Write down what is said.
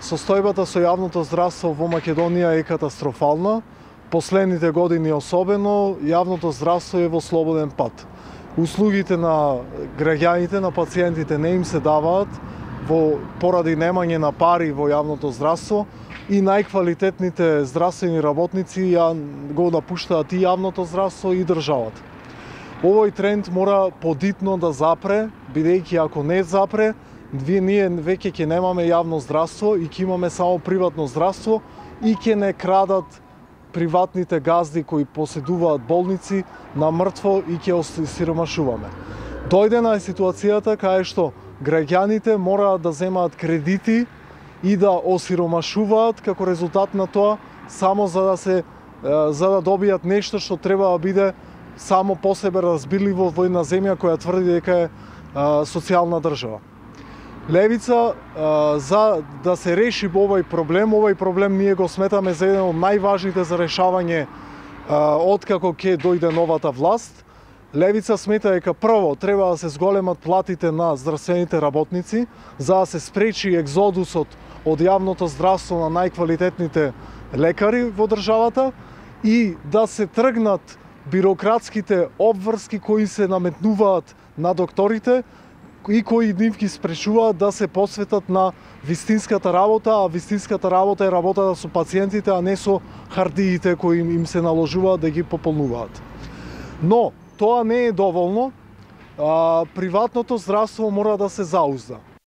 Состојбата со јавното здравство во Македонија е катастрофална. Последните години особено, јавното здравство е во слободен пат. Услугите на граѓаните, на пациентите не им се даваат во поради немање на пари во јавното здравство и најквалитетните здравствени работници ја го напуштаат и јавното здравство и државата. Овој тренд мора подитно да запре, бидејќи ако не запре, вие ние веќе ќе немаме јавно здравство и ќе имаме само приватно здравство и ќе не крадат приватните газди кои поседуваат болници на мртво и ќе осиромашуваме. Дојдена е ситуацијата кај што граѓаните мораат да земаат кредити и да осиромашуваат како резултат на тоа само за да се за да добијат нешто што треба да биде само по себе разбирливо во една земја која тврди дека е социјална држава. Левица за да се реши овој проблем, овој проблем ние го сметаме за еден од најважните за решавање откако ќе дојде новата власт. Левица смета дека прво треба да се зголемат платите на здравствените работници за да се спречи екзодусот од јавното здравство на најквалитетните лекари во државата и да се тргнат бирократските обврски кои се наметнуваат на докторите и кои нив ги спречуваат да се посветат на вистинската работа, а вистинската работа е работата со пациентите, а не со хардиите кои им се наложуваат да ги пополнуваат. Но, тоа не е доволно. А, приватното здравство мора да се заузда.